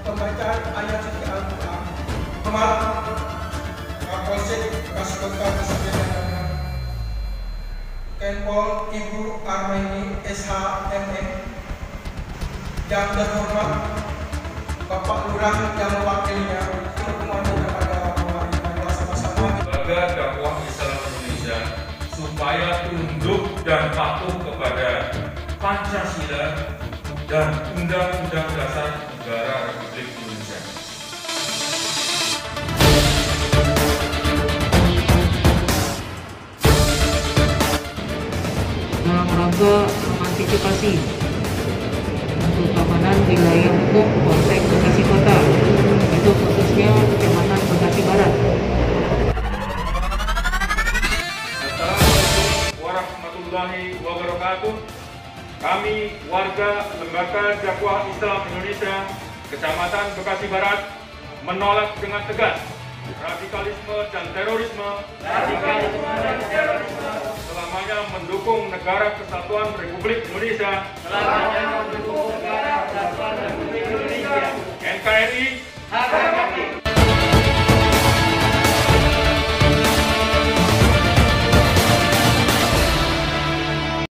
pembacaan ayat suci Al-Quran. Kemarin Kapolsek Kaskota Kesejahteraan Kenpol Ibu Armeni SHMM yang terhormat Bapak Lurah yang mewakilinya. Lembaga dakwah Islam Indonesia supaya tunduk dan patuh kepada Pancasila dan Undang-Undang Dasar Negara Republik Indonesia. dalam rangka mengantisipasi untuk keamanan wilayah hukum Polsek Bekasi Kota itu khususnya Kecamatan Bekasi Barat. Assalamualaikum warahmatullahi wabarakatuh. Kami warga Lembaga Dakwah Islam Indonesia, Kecamatan Bekasi Barat, menolak dengan tegas radikalisme dan terorisme, radikalisme dan terorisme. Selamanya mendukung negara kesatuan Republik Indonesia, selamanya